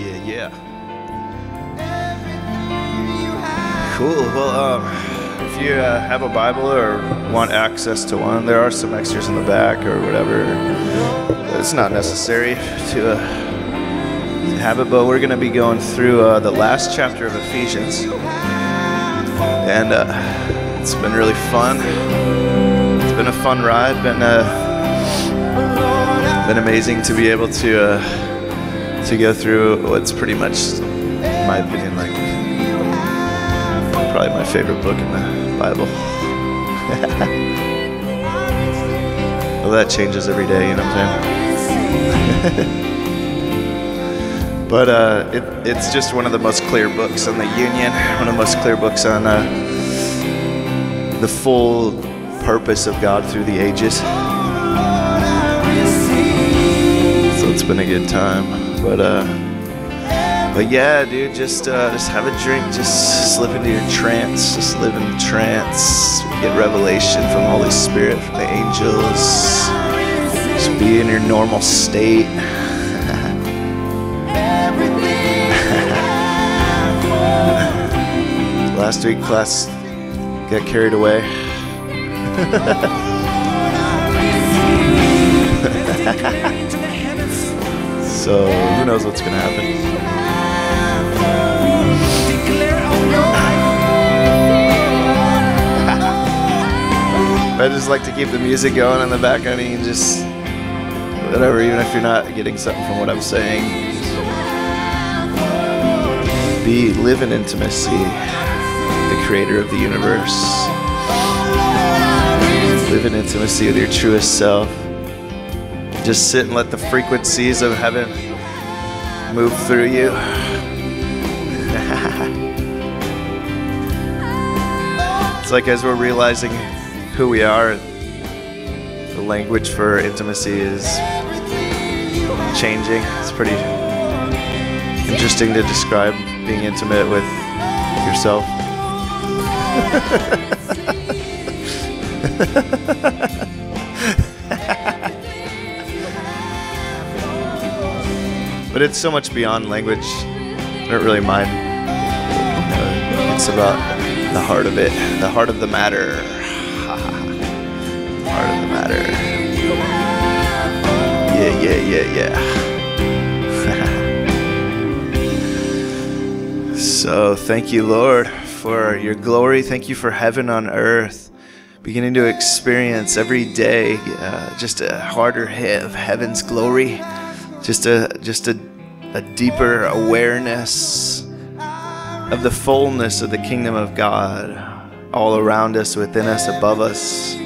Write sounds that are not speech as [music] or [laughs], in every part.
Yeah, yeah. Cool. Well, um, if you uh, have a Bible or want access to one, there are some extras in the back or whatever. It's not necessary to, uh, have it, but we're going to be going through uh, the last chapter of Ephesians. And uh, it's been really fun. It's been a fun ride. Been uh, been amazing to be able to uh, to go through what's pretty much, in my opinion, like probably my favorite book in the Bible. [laughs] well, that changes every day, you know what I'm saying? [laughs] but uh, it, it's just one of the most clear books on the Union, one of the most clear books on uh, the full purpose of God through the ages. So it's been a good time. But uh but yeah, dude, just uh just have a drink, just slip into your trance, just live in the trance, get revelation from Holy Spirit, from the angels. Just be in your normal state. [laughs] Last week class got carried away. [laughs] so who knows what's gonna happen? [laughs] I just like to keep the music going in the background and just whatever, even if you're not getting something from what I'm saying. Be live in intimacy, the creator of the universe. Live in intimacy with your truest self. Just sit and let the frequencies of heaven move through you. [laughs] it's like as we're realizing who we are, the language for intimacy is changing. It's pretty interesting to describe being intimate with yourself. [laughs] but it's so much beyond language. I don't really mind. Uh, it's about the heart of it, the heart of the matter. heart of the matter. Yeah, yeah, yeah, yeah. [laughs] so thank you, Lord, for your glory. Thank you for heaven on earth. Beginning to experience every day uh, just a harder hit of heaven's glory just a just a, a deeper awareness of the fullness of the kingdom of God all around us, within us, above us,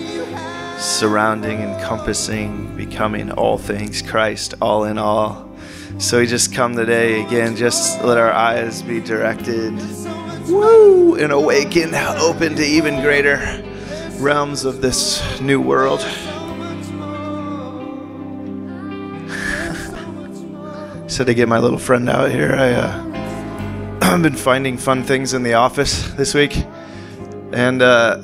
surrounding, encompassing, becoming all things Christ, all in all. So we just come today again, just let our eyes be directed, woo, and awakened, open to even greater realms of this new world. Said to get my little friend out here. I, uh, [clears throat] I've been finding fun things in the office this week, and uh,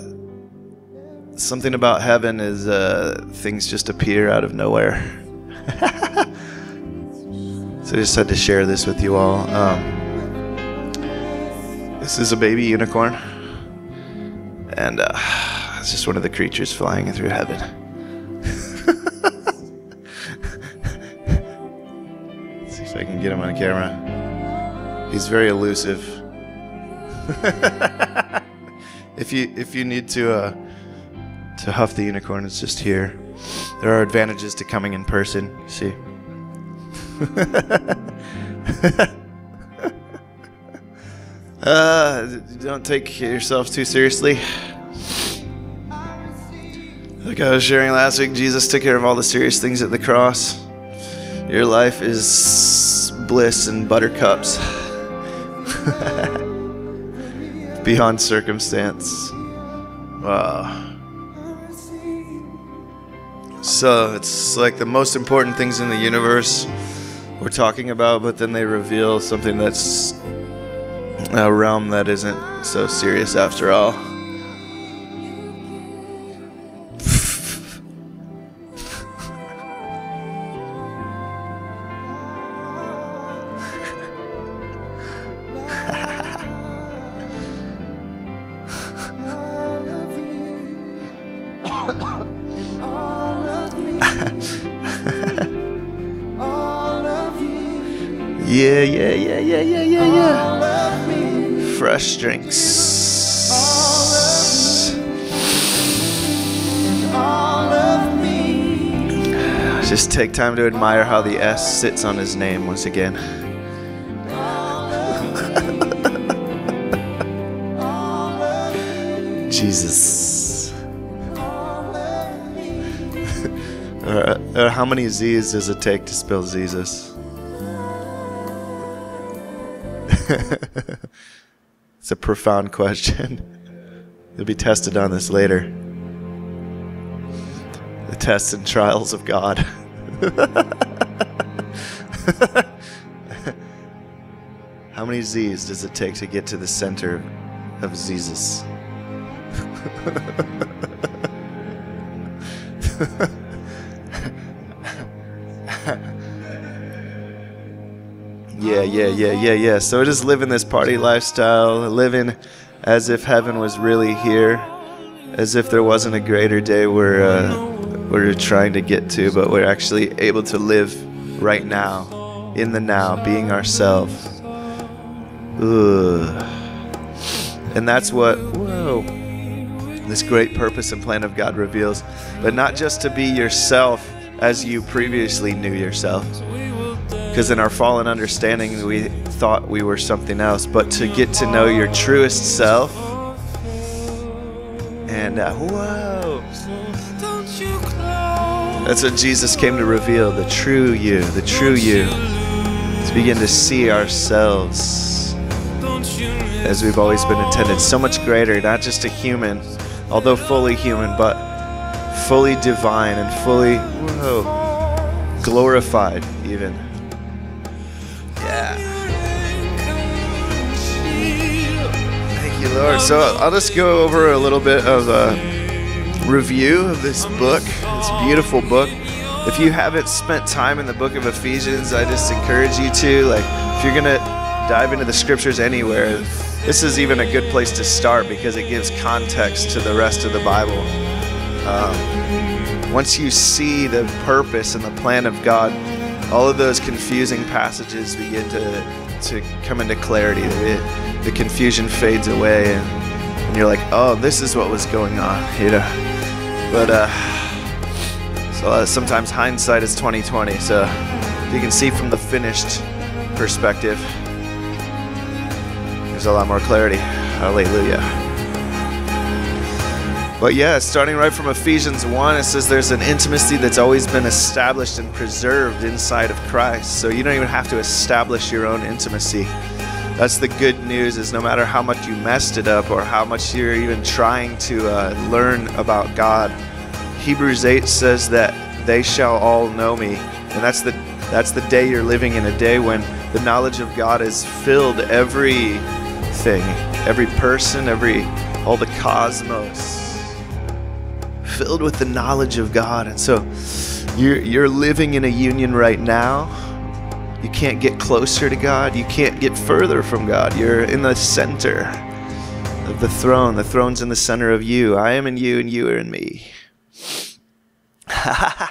something about heaven is uh, things just appear out of nowhere. [laughs] so I just had to share this with you all. Um, this is a baby unicorn, and uh, it's just one of the creatures flying through heaven. If I can get him on camera. He's very elusive. [laughs] if you if you need to uh, to huff the unicorn, it's just here. There are advantages to coming in person. See. [laughs] uh, don't take yourself too seriously. Like I was sharing last week, Jesus took care of all the serious things at the cross. Your life is bliss and buttercups [laughs] beyond circumstance. Wow. So it's like the most important things in the universe we're talking about, but then they reveal something that's a realm that isn't so serious after all. Time to admire how the S sits on his name once again. [laughs] Jesus. [laughs] uh, uh, how many Z's does it take to spell Jesus? [laughs] it's a profound question. You'll be tested on this later. The tests and trials of God. [laughs] How many Z's does it take to get to the center of Jesus? [laughs] yeah, yeah, yeah, yeah, yeah. So just living this party lifestyle, living as if heaven was really here, as if there wasn't a greater day we're uh, we're trying to get to, but we're actually able to live right now, in the now, being ourselves. And that's what whoa this great purpose and plan of God reveals, but not just to be yourself as you previously knew yourself. Because in our fallen understanding, we thought we were something else, but to get to know your truest self. And uh, whoa, that's what Jesus came to reveal the true you, the true you. To begin to see ourselves as we've always been intended, so much greater, not just a human, although fully human, but fully divine and fully whoa, glorified, even. Yeah. Thank you, Lord. So I'll just go over a little bit of a review of this book, this beautiful book. If you haven't spent time in the book of Ephesians, I just encourage you to. Like, if you're gonna dive into the scriptures anywhere, this is even a good place to start because it gives context to the rest of the Bible. Um, once you see the purpose and the plan of God, all of those confusing passages begin to, to come into clarity. The, the confusion fades away, and, and, you're like, oh, this is what was going on, you know. But uh, so uh, sometimes hindsight is 2020. So you can see from the finished perspective there's a lot more clarity. Hallelujah. But yeah, starting right from Ephesians 1, it says there's an intimacy that's always been established and preserved inside of Christ. So you don't even have to establish your own intimacy. That's the good news is no matter how much you messed it up or how much you're even trying to uh, learn about God, Hebrews 8 says that they shall all know me. And that's the that's the day you're living in a day when the knowledge of God has filled every everything, every person, every all the cosmos filled with the knowledge of God. And so you're you're living in a union right now. You can't get closer to God. You can't get further from God. You're in the center of the throne. The throne's in the center of you. I am in you and you are in me. [laughs]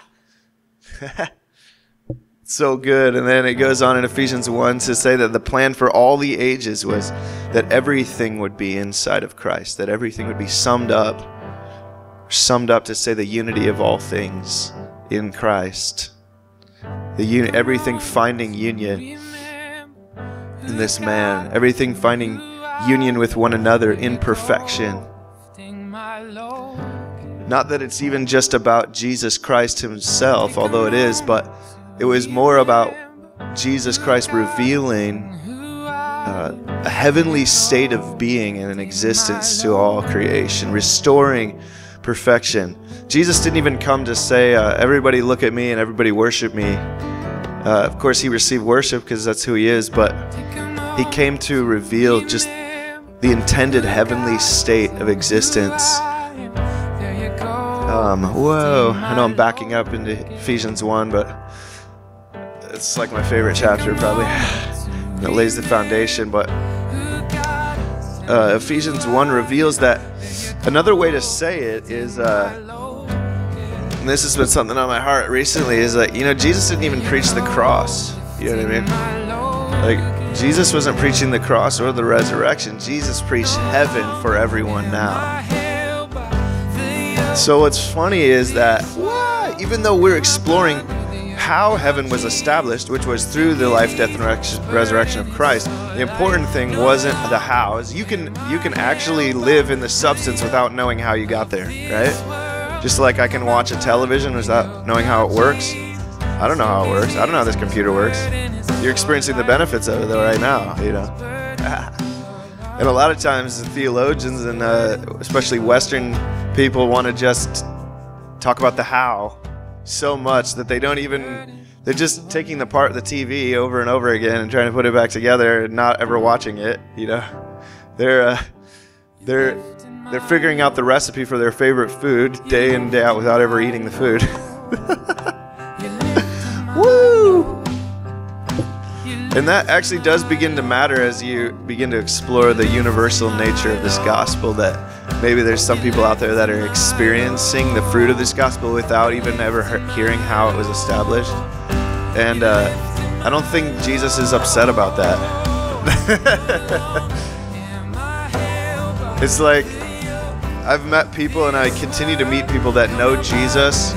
so good. And then it goes on in Ephesians 1 to say that the plan for all the ages was that everything would be inside of Christ, that everything would be summed up, summed up to say the unity of all things in Christ. The uni- everything finding union in this man, everything finding union with one another in perfection. Not that it's even just about Jesus Christ himself, although it is, but it was more about Jesus Christ revealing uh, a heavenly state of being and an existence to all creation, restoring perfection. Jesus didn't even come to say, uh, everybody look at me and everybody worship me. Uh, of course, he received worship because that's who he is, but he came to reveal just the intended heavenly state of existence. Um, whoa, I know I'm backing up into Ephesians 1, but it's like my favorite chapter, probably. [sighs] It lays the foundation, but uh, Ephesians 1 reveals that another way to say it is, uh, and this has been something on my heart recently, is that, you know, Jesus didn't even preach the cross. You know what I mean? Like Jesus wasn't preaching the cross or the resurrection. Jesus preached heaven for everyone now. So what's funny is that even though we're exploring how heaven was established, which was through the life, death, and resurrection of Christ, the important thing wasn't the hows. You can you can actually live in the substance without knowing how you got there, right? Just like I can watch a television without knowing how it works. I don't know how it works. I don't know how this computer works. You're experiencing the benefits of it right now, you know. [laughs] and a lot of times theologians and uh, especially Western people want to just talk about the how so much that they don't even they're just taking the part of the TV over and over again and trying to put it back together and not ever watching it, you know. They're uh, they're they're figuring out the recipe for their favorite food day in and day out without ever eating the food. [laughs] Woo! And that actually does begin to matter as you begin to explore the universal nature of this gospel that maybe there's some people out there that are experiencing the fruit of this gospel without even ever hearing how it was established. And uh, I don't think Jesus is upset about that. [laughs] it's like I've met people and I continue to meet people that know Jesus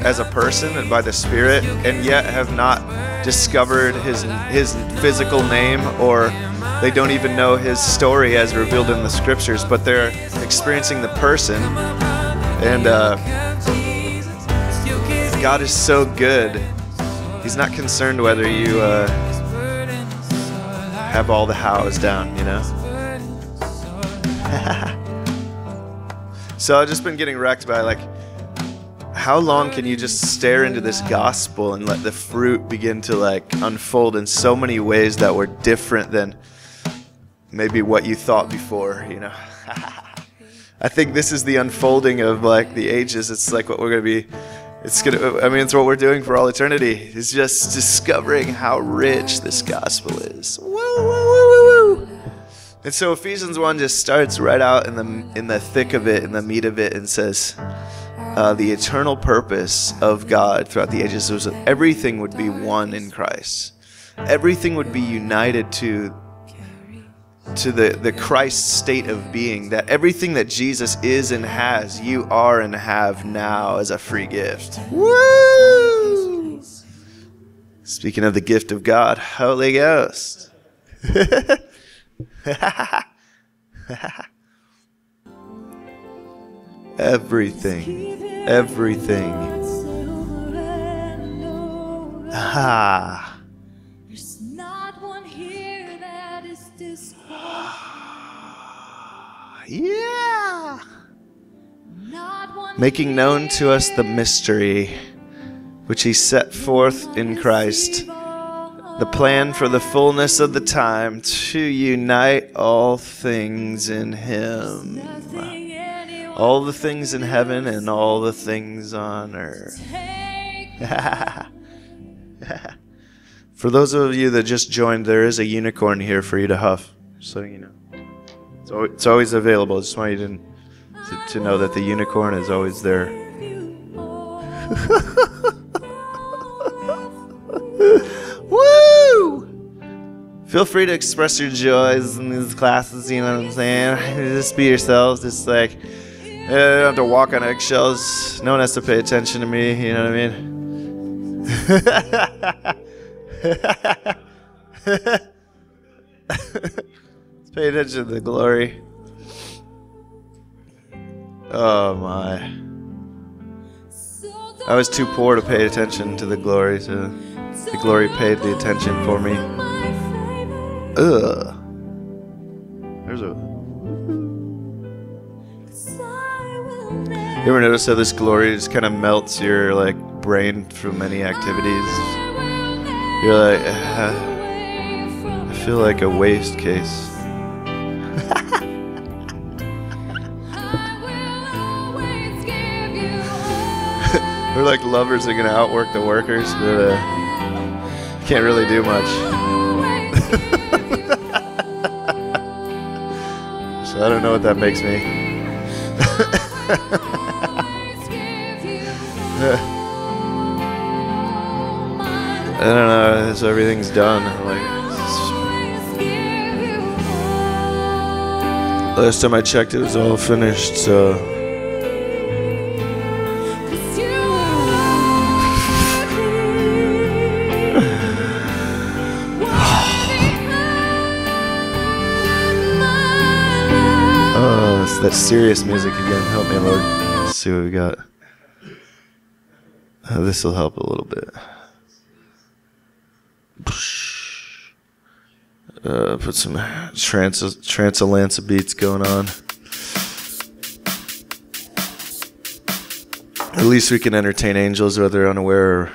as a person and by the Spirit and yet have not discovered his his physical name or they don't even know his story as revealed in the scriptures, but they're experiencing the person. And uh, God is so good. He's not concerned whether you uh, have all the hows down, you know? [laughs] so I've just been getting wrecked by like, how long can you just stare into this gospel and let the fruit begin to like unfold in so many ways that were different than maybe what you thought before, you know. [laughs] I think this is the unfolding of like the ages. It's like what we're going to be it's going to I mean it's what we're doing for all eternity. It's just discovering how rich this gospel is. Woo woo woo woo. And so Ephesians 1 just starts right out in the in the thick of it, in the meat of it and says uh, the eternal purpose of God throughout the ages was that everything would be one in Christ. Everything would be united to to the, the Christ state of being, that everything that Jesus is and has, you are and have now as a free gift. Woo! Speaking of the gift of God, Holy Ghost. [laughs] everything, everything. Ah. [sighs] Yeah. Making known to us the mystery which he set forth in Christ, the plan for the fullness of the time to unite all things in him. All the things in heaven and all the things on earth. [laughs] for those of you that just joined, there is a unicorn here for you to huff, so you know. It's always, available. I just want you to, to, to know that the unicorn is always there. [laughs] Woo! Feel free to express your joys in these classes, you know what I'm saying? [laughs] Just be yourselves, just like, you don't have to walk on eggshells. No one has to pay attention to me, you know what I mean? [laughs] Pay attention to the glory. Oh my. I was too poor to pay attention to the glory, so the glory paid the attention for me. Ugh. There's a. You ever notice how this glory just kind of melts your like brain through many activities? You're like, uh, I feel like a waste case. [laughs] We're like lovers that are gonna outwork the workers, but uh, can't really do much. [laughs] so I don't know what that makes me. [laughs] [laughs] I don't know. So everything's done. Like last time I checked, it was all finished. So. [sighs] Oh, that serious music again. Help me, Lord. Let's see what we got. This will help a little bit. Uh, put some trance transalanza beats going on. At least we can entertain angels whether unaware or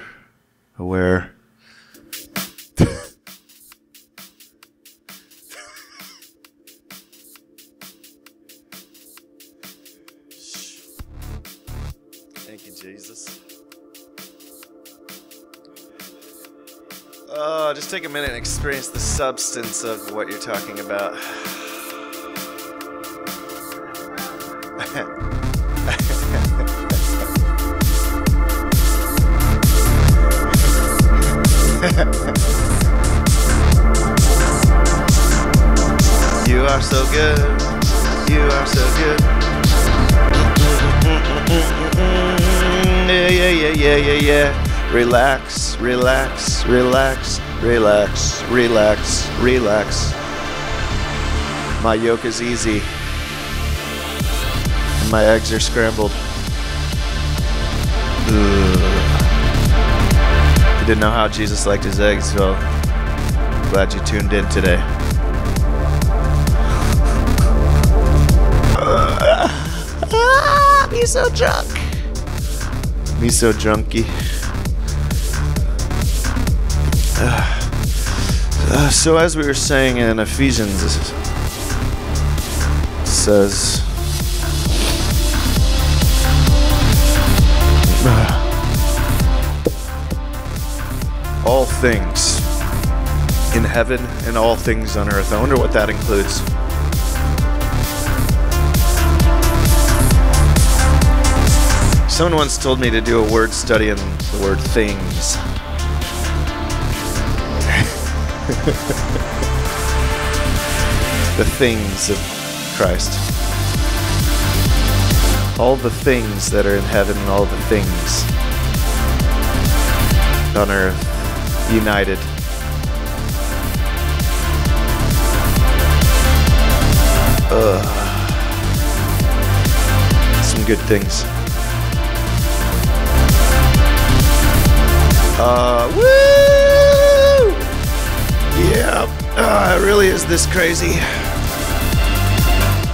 aware. [laughs] Thank you, Jesus. Oh, just take a minute and experience the substance of what you're talking about. you are so good. You are so good. Yeah, yeah, yeah, yeah, yeah, yeah. Relax, relax, relax, relax, relax, relax. My yolk is easy. And my eggs are scrambled. Ugh. You didn't know how Jesus liked his eggs, so glad you tuned in today. Ah! Me so drunk. Me so drunky. So as we were saying in Ephesians, it says. Ah, all things in heaven and all things on earth. I wonder what that includes. Someone once told me to do a word study on the word things. [laughs] the things of Christ. All the things that are in heaven and all the things on earth united. Ugh. Some good things. Uh, woo! Yeah, uh, it really is this crazy.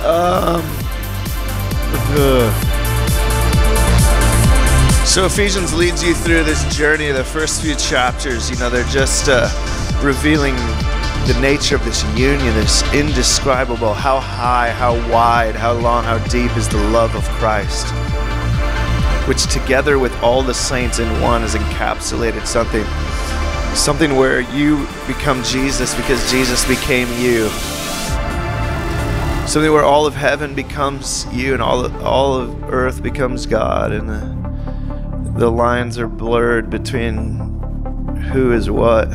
Um. ugh. So Ephesians leads you through this journey. The first few chapters, you know, they're just uh, revealing the nature of this union, this indescribable. How high, how wide, how long, how deep is the love of Christ, which together with all the saints in one has encapsulated something, something where you become Jesus because Jesus became you. Something where all of heaven becomes you and all of, all of earth becomes God, and the, the lines are blurred between who is what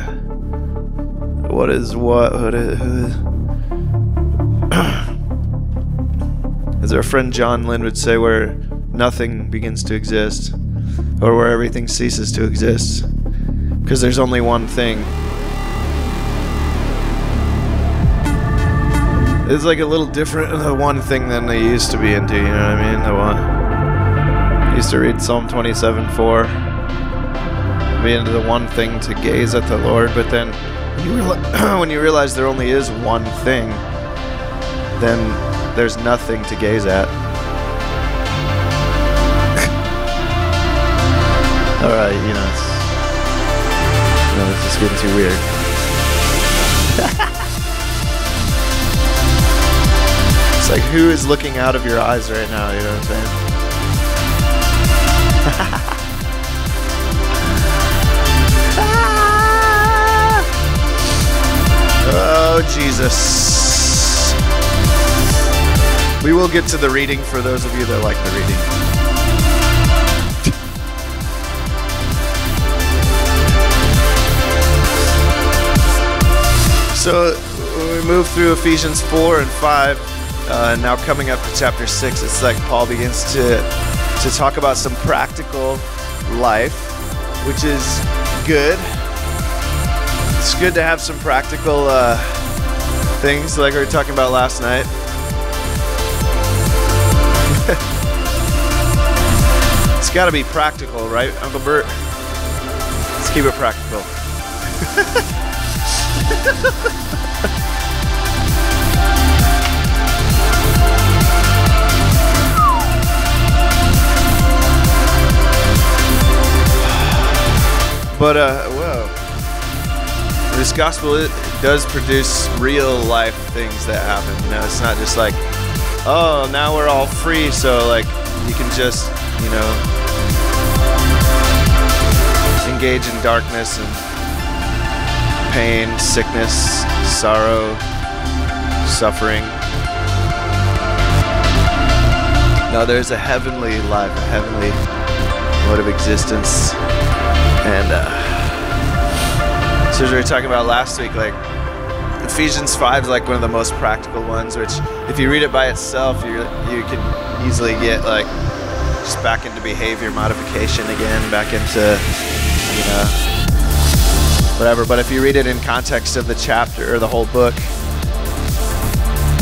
what is what? What is, who is [clears throat] As our friend John Lynn would say, where nothing begins to exist, or where everything ceases to exist, because there's only one thing. It's like a little different, the one thing than they used to be into, you know what I mean? The one. I used to read Psalm 27 4 be into the one thing to gaze at the Lord, but then when you, reali- [clears throat] when you realize there only is one thing, then there's nothing to gaze at. [laughs] All right, you know, it's, you know, this is getting too weird. [laughs] it's like who is looking out of your eyes right now? You know what I'm saying? [laughs] Oh, Jesus. We will get to the reading for those of you that like the reading. So we move through Ephesians 4 and 5. Uh, now coming up to chapter six, it's like Paul begins to to talk about some practical life, which is good. It's good to have some practical uh, things like we were talking about last night. [laughs] it's got to be practical, right, Uncle Bert? Let's keep it practical. [laughs] [laughs] but uh, whoa, this gospel it does produce real life things that happen. You know, it's not just like, oh, now we're all free, so like you can just, you know, engage in darkness and pain, sickness, sorrow, suffering. No, there's a heavenly life, a heavenly mode of existence. And uh, so as we were talking about last week, like Ephesians 5 is like one of the most practical ones, which if you read it by itself, you you can easily get like just back into behavior modification again, back into, you know, whatever. But if you read it in context of the chapter or the whole book,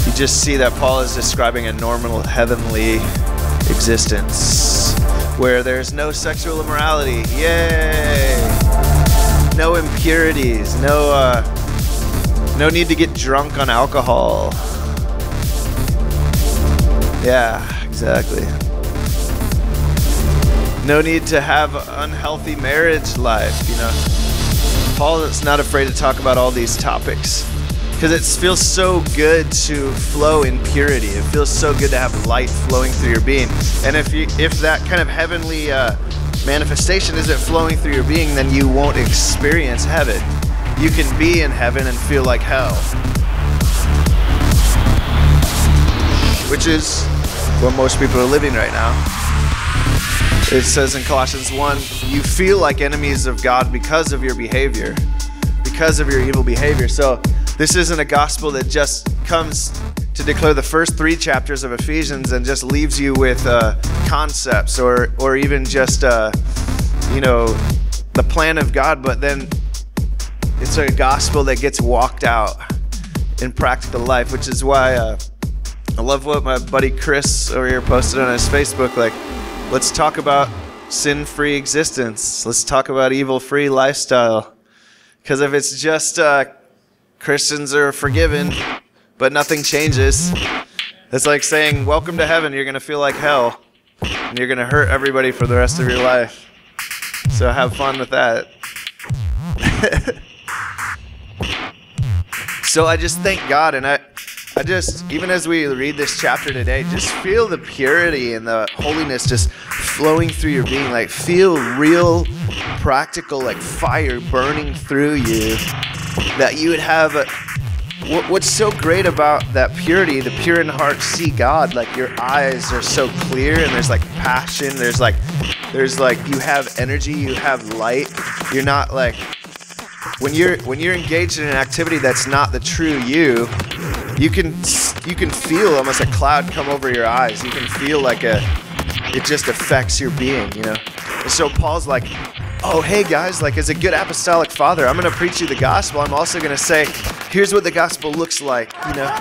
you just see that Paul is describing a normal heavenly existence where there's no sexual immorality. Yay! No impurities. No uh, no need to get drunk on alcohol. Yeah, exactly. No need to have unhealthy marriage life, you know. Paul is not afraid to talk about all these topics because it feels so good to flow in purity. It feels so good to have light flowing through your being. And if you, if that kind of heavenly uh, manifestation isn't flowing through your being, then you won't experience heaven. You can be in heaven and feel like hell, which is what most people are living right now. It says in Colossians 1 you feel like enemies of God because of your behavior, because of your evil behavior. So, this isn't a gospel that just comes to declare the first three chapters of Ephesians and just leaves you with uh, concepts or, or even just, uh, you know, the plan of God, but then it's a gospel that gets walked out in practical life, which is why uh, I love what my buddy Chris over here posted on his Facebook. Like, Let's talk about sin free existence. Let's talk about evil free lifestyle. Because if it's just uh, Christians are forgiven, but nothing changes, it's like saying, Welcome to heaven, you're going to feel like hell, and you're going to hurt everybody for the rest of your life. So have fun with that. [laughs] so I just thank God, and I, I just, even as we read this chapter today, just feel the purity and the holiness just flowing through your being. Like, feel real, practical, like fire burning through you. That you would have a. What's so great about that purity, the pure in heart see God, like your eyes are so clear and there's like passion, there's like, there's like, you have energy, you have light. You're not like, when you're when you're engaged in an activity that's not the true you you can you can feel almost a cloud come over your eyes. You can feel like a it just affects your being, you know. And so Paul's like, "Oh, hey guys, like as a good apostolic father, I'm going to preach you the gospel. I'm also going to say, here's what the gospel looks like, you know.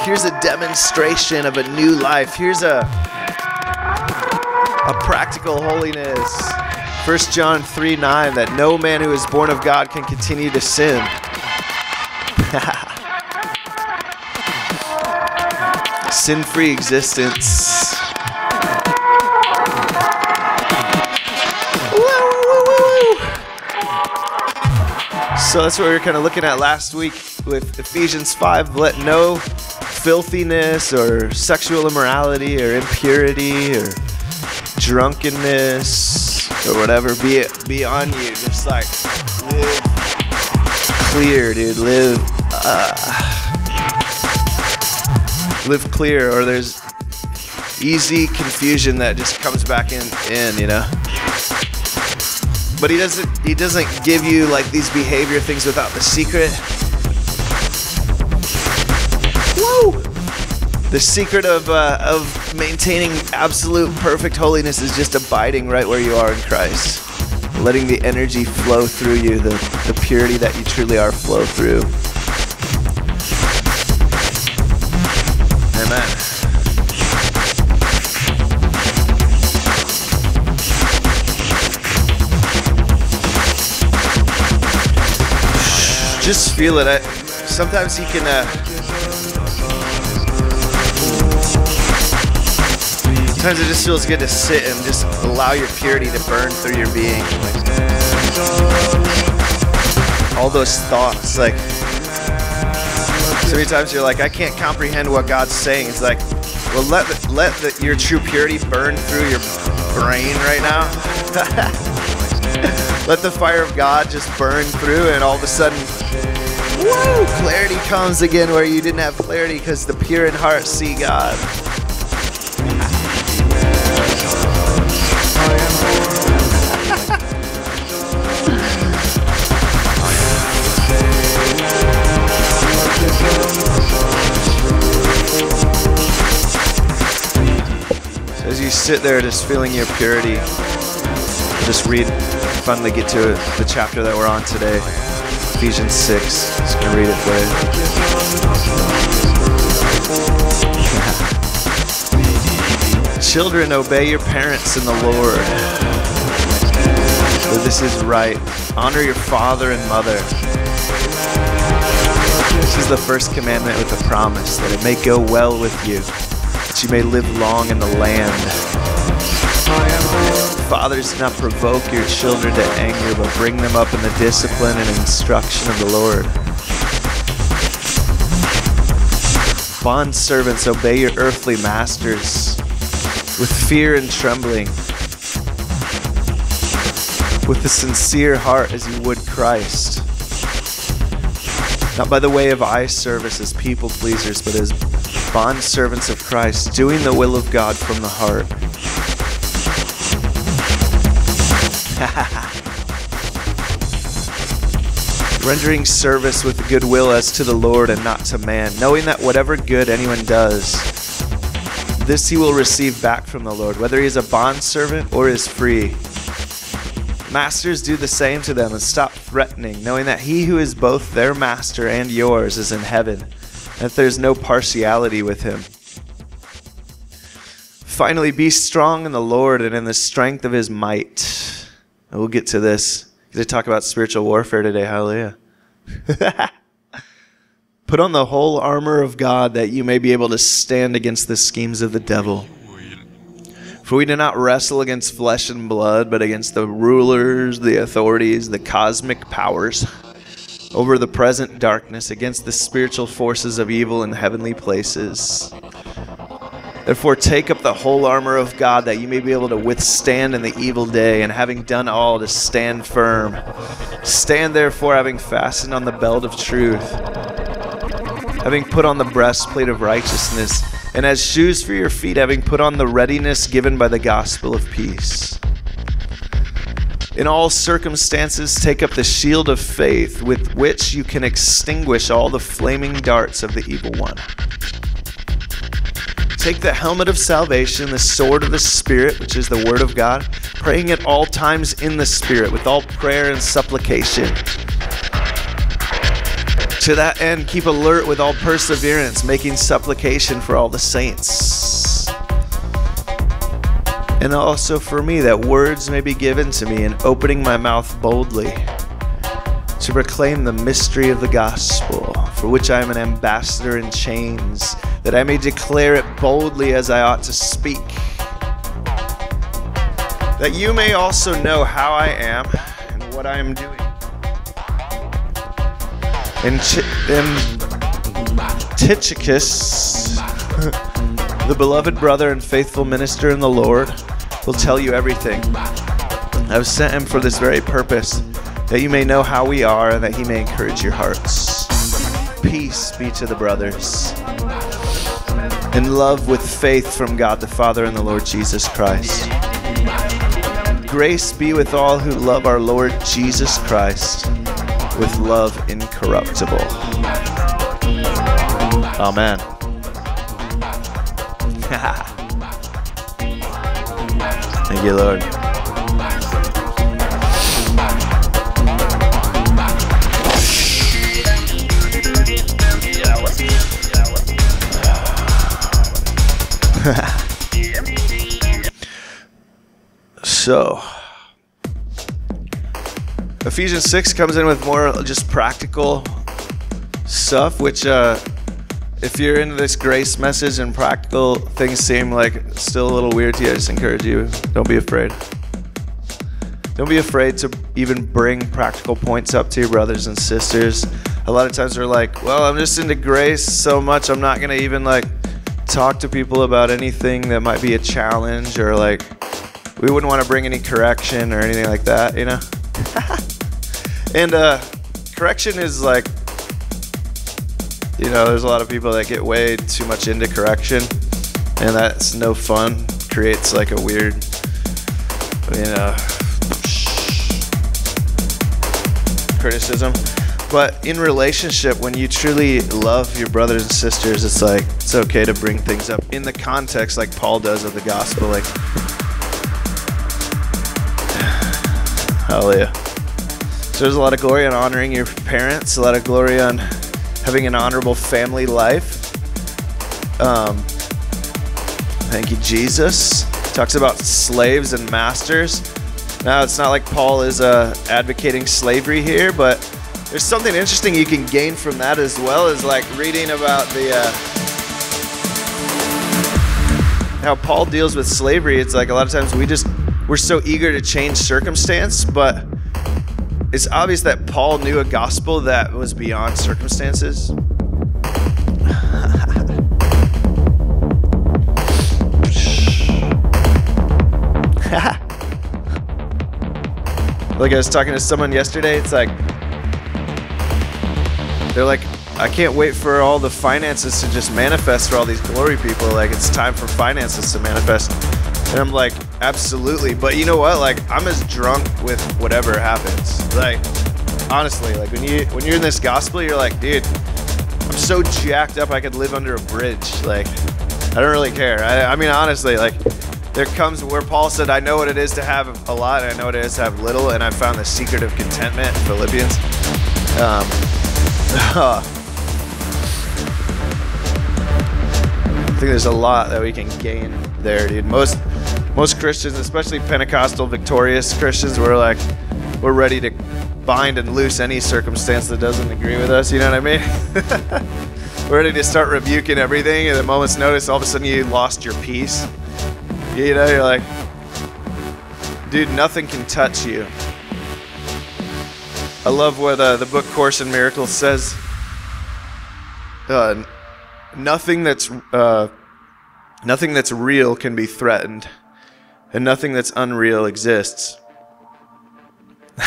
Here's a demonstration of a new life. Here's a a practical holiness. 1 John 3 9, that no man who is born of God can continue to sin. Sin free existence. So that's what we were kind of looking at last week with Ephesians 5. Let no filthiness or sexual immorality or impurity or drunkenness or whatever be be on you. Just like live clear, dude. Live. Uh, live clear or there's easy confusion that just comes back in in you know but he doesn't he doesn't give you like these behavior things without the secret Woo! The secret of, uh, of maintaining absolute perfect holiness is just abiding right where you are in Christ. Letting the energy flow through you, the, the purity that you truly are flow through. Just feel it. I, sometimes he can. Uh, sometimes it just feels good to sit and just allow your purity to burn through your being. All those thoughts, like so many times you're like, I can't comprehend what God's saying. It's like, well, let the, let the, your true purity burn through your brain right now. [laughs] let the fire of God just burn through, and all of a sudden, whoa, clarity comes again where you didn't have clarity because the pure in heart see God. as you sit there just feeling your purity, just read, finally get to the chapter that we're on today, Ephesians 6. Just gonna read it for you. [laughs] Children, obey your parents in the Lord. For this is right. Honor your father and mother. This is the first commandment with a promise that it may go well with you that you may live long in the land. Fathers, do not provoke your children to anger, but bring them up in the discipline and instruction of the Lord. Bond servants, obey your earthly masters with fear and trembling, with a sincere heart as you would Christ. Not by the way of eye service as people pleasers, but as bond servants of Christ, doing the will of God from the heart. [laughs] Rendering service with goodwill as to the Lord and not to man, knowing that whatever good anyone does, this he will receive back from the Lord, whether he is a bondservant or is free. Masters do the same to them and stop threatening, knowing that he who is both their master and yours is in heaven and that there's no partiality with him. Finally, be strong in the Lord and in the strength of his might. We'll get to this. They talk about spiritual warfare today. Hallelujah. [laughs] Put on the whole armor of God that you may be able to stand against the schemes of the devil. For we do not wrestle against flesh and blood, but against the rulers, the authorities, the cosmic powers over the present darkness against the spiritual forces of evil in heavenly places. Therefore, take up the whole armor of God that you may be able to withstand in the evil day, and having done all, to stand firm. Stand therefore, having fastened on the belt of truth, having put on the breastplate of righteousness, and as shoes for your feet, having put on the readiness given by the gospel of peace. In all circumstances, take up the shield of faith with which you can extinguish all the flaming darts of the evil one. Take the helmet of salvation, the sword of the Spirit, which is the Word of God, praying at all times in the Spirit with all prayer and supplication. To that end, keep alert with all perseverance, making supplication for all the saints and also for me that words may be given to me in opening my mouth boldly to proclaim the mystery of the gospel, for which I am an ambassador in chains, that I may declare it boldly as I ought to speak. That you may also know how I am and what I am doing. And, Ch- and Tychicus, [laughs] the beloved brother and faithful minister in the Lord, will tell you everything. I've sent him for this very purpose, that you may know how we are and that he may encourage your hearts. Peace be to the brothers. In love with faith from God the Father and the Lord Jesus Christ. Grace be with all who love our Lord Jesus Christ with love incorruptible. Amen. [laughs] Thank you, Lord. So, Ephesians 6 comes in with more just practical stuff, which, uh, if you're into this grace message and practical things seem like still a little weird to you, I just encourage you don't be afraid. Don't be afraid to even bring practical points up to your brothers and sisters. A lot of times we're like, well, I'm just into grace so much, I'm not going to even like talk to people about anything that might be a challenge or like we wouldn't want to bring any correction or anything like that, you know? [laughs] and uh, correction is like, you know, there's a lot of people that get way too much into correction, and that's no fun. Creates like a weird, you know, criticism. But in relationship, when you truly love your brothers and sisters, it's like it's okay to bring things up in the context, like Paul does of the gospel. Like, hallelujah. So there's a lot of glory on honoring your parents, a lot of glory on having an honorable family life. Um, thank you, Jesus. Talks about slaves and masters. Now, it's not like Paul is uh, advocating slavery here, but there's something interesting you can gain from that as well as like reading about the uh, how Paul deals with slavery. It's like a lot of times we just we're so eager to change circumstance, but it's obvious that Paul knew a gospel that was beyond circumstances. [laughs] like I was talking to someone yesterday, it's like they're like, I can't wait for all the finances to just manifest for all these glory people. Like it's time for finances to manifest. And I'm like, absolutely. But you know what? Like I'm as drunk with whatever happens. Like honestly, like when you when you're in this gospel, you're like, dude, I'm so jacked up I could live under a bridge. Like I don't really care. I, I mean honestly, like there comes where Paul said, I know what it is to have a lot and I know what it is to have little, and I found the secret of contentment Philippians. Um, [laughs] I think there's a lot that we can gain there, dude. Most most Christians, especially Pentecostal victorious Christians, we're like we're ready to bind and loose any circumstance that doesn't agree with us. You know what I mean? [laughs] we're ready to start rebuking everything, and at a moment's notice, all of a sudden you lost your peace. You know, you're like, dude, nothing can touch you. I love what uh, the book Course in Miracles says. Uh, nothing that's uh, nothing that's real can be threatened, and nothing that's unreal exists. [laughs]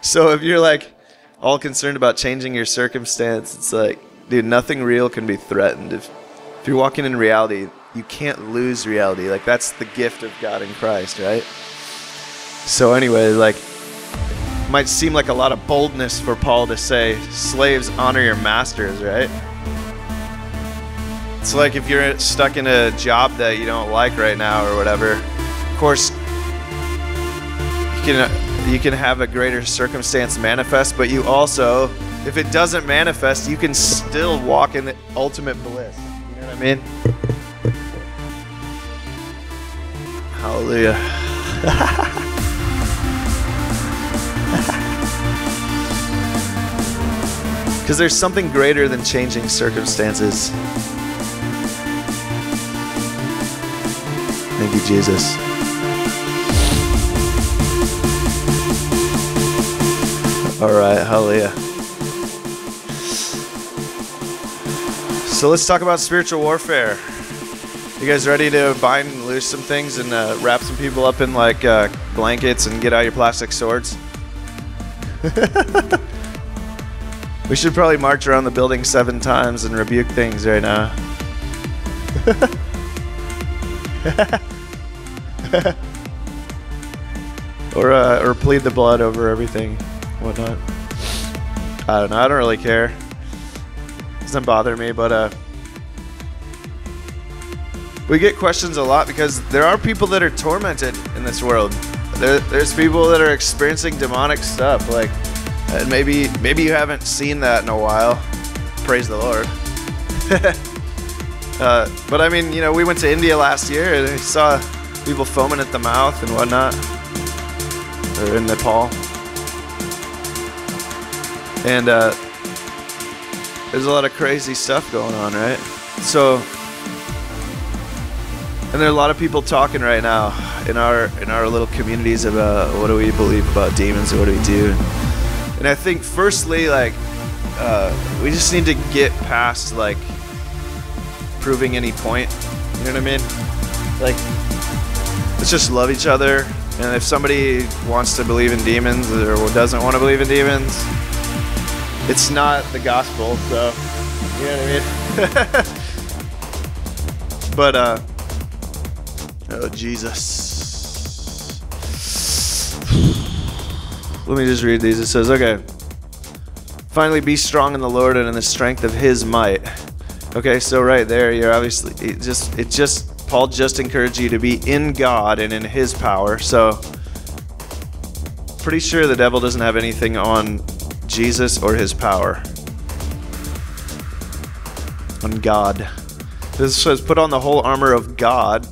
so if you're like all concerned about changing your circumstance, it's like, dude, nothing real can be threatened. If if you're walking in reality, you can't lose reality. Like that's the gift of God in Christ, right? So anyway, like might seem like a lot of boldness for Paul to say, slaves honor your masters, right? It's like if you're stuck in a job that you don't like right now or whatever. Of course, you can you can have a greater circumstance manifest, but you also, if it doesn't manifest, you can still walk in the ultimate bliss. You know what I mean? Hallelujah. [laughs] Because there's something greater than changing circumstances. Thank you, Jesus. All right, hallelujah. So let's talk about spiritual warfare. You guys ready to bind and loose some things and uh, wrap some people up in like uh, blankets and get out your plastic swords? [laughs] we should probably march around the building seven times and rebuke things right now. [laughs] [laughs] or uh, or plead the blood over everything, whatnot. I don't know. I don't really care. Doesn't bother me, but uh, we get questions a lot because there are people that are tormented in this world. There, there's people that are experiencing demonic stuff. Like, and maybe maybe you haven't seen that in a while. Praise the Lord. [laughs] uh, but I mean, you know, we went to India last year and we saw people foaming at the mouth and whatnot, or in Nepal. And uh, there's a lot of crazy stuff going on, right? So, and there are a lot of people talking right now in our in our little communities about what do we believe about demons and what do we do. And I think, firstly, like uh, we just need to get past like proving any point. You know what I mean? Like, let's just love each other. And if somebody wants to believe in demons or doesn't want to believe in demons, it's not the gospel, so you know what I mean. [laughs] but uh, oh Jesus. Let me just read these. It says, okay. Finally, be strong in the Lord and in the strength of His might. Okay, so right there, you're obviously it just it just Paul just encouraged you to be in God and in His power. So, pretty sure the devil doesn't have anything on Jesus or his power. On God. This says, put on the whole armor of God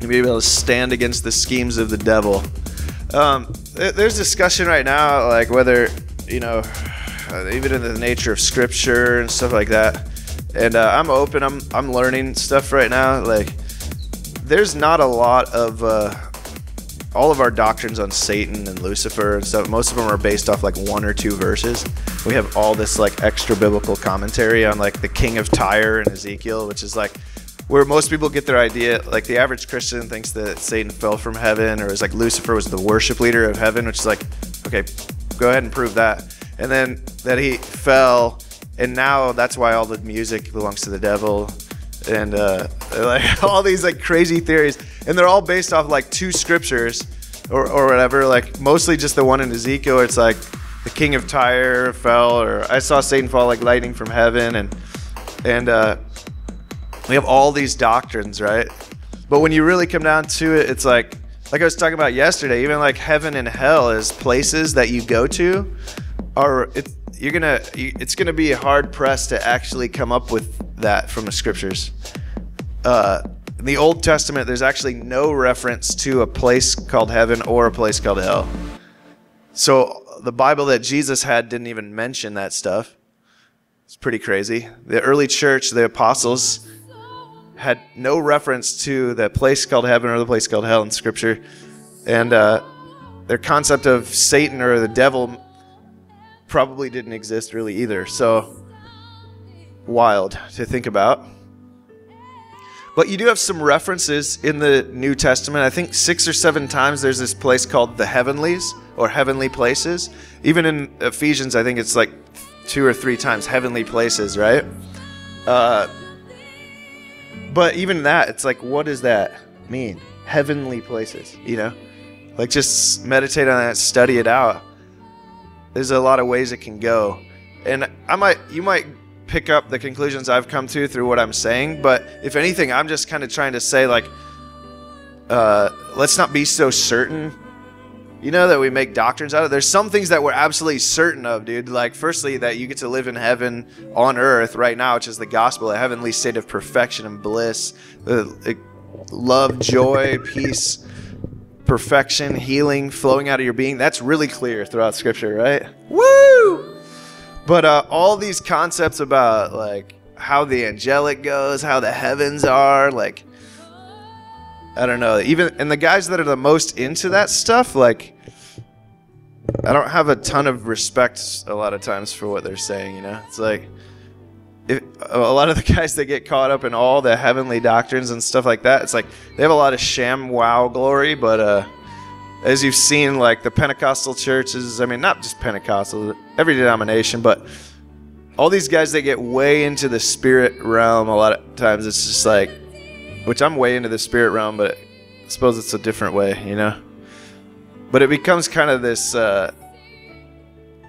and be able to stand against the schemes of the devil. Um, there's discussion right now, like whether, you know, even in the nature of scripture and stuff like that. And uh, I'm open, I'm, I'm learning stuff right now. Like, there's not a lot of. Uh, all of our doctrines on Satan and Lucifer and stuff, most of them are based off like one or two verses. We have all this like extra biblical commentary on like the king of Tyre and Ezekiel, which is like where most people get their idea. Like the average Christian thinks that Satan fell from heaven, or is like Lucifer was the worship leader of heaven, which is like, okay, go ahead and prove that. And then that he fell, and now that's why all the music belongs to the devil and uh, [laughs] like all these like crazy theories, and they're all based off like two scriptures or, or whatever. Like mostly just the one in Ezekiel. It's like the king of Tyre fell, or I saw Satan fall like lightning from heaven, and and uh, we have all these doctrines, right? But when you really come down to it, it's like like I was talking about yesterday. Even like heaven and hell is places that you go to, are it, you're gonna it's gonna be hard pressed to actually come up with that from the scriptures. Uh, in the Old Testament, there's actually no reference to a place called heaven or a place called hell. So the Bible that Jesus had didn't even mention that stuff. It's pretty crazy. The early church, the apostles, had no reference to the place called heaven or the place called hell in Scripture. And uh, their concept of Satan or the devil probably didn't exist really either. So wild to think about. But you do have some references in the New Testament. I think six or seven times there's this place called the heavenlies or heavenly places. Even in Ephesians, I think it's like two or three times heavenly places, right? Uh, but even that, it's like, what does that mean? Heavenly places, you know? Like, just meditate on that, study it out. There's a lot of ways it can go. And I might, you might pick up the conclusions I've come to through what I'm saying. But if anything, I'm just kind of trying to say, like, uh, let's not be so certain, you know, that we make doctrines out of. There's some things that we're absolutely certain of, dude. Like, firstly, that you get to live in heaven on earth right now, which is the gospel, a heavenly state of perfection and bliss, uh, love, joy, peace. Perfection, healing flowing out of your being. That's really clear throughout Scripture, right? Woo! But uh, all these concepts about like how the angelic goes, how the heavens are, like I don't know. Even and the guys that are the most into that stuff, like I don't have a ton of respect a lot of times for what they're saying. You know, it's like if, a lot of the [laughs] guys that get caught up in all the heavenly doctrines and stuff like that. It's like they have a lot of sham wow glory, but uh, as you've seen, like the Pentecostal churches, I mean, not just Pentecostal, every denomination, but all these guys that get way into the spirit realm, a lot of times it's just like, which I'm way into the spirit realm, but I suppose it's a different way, you know? But it becomes kind of this, uh,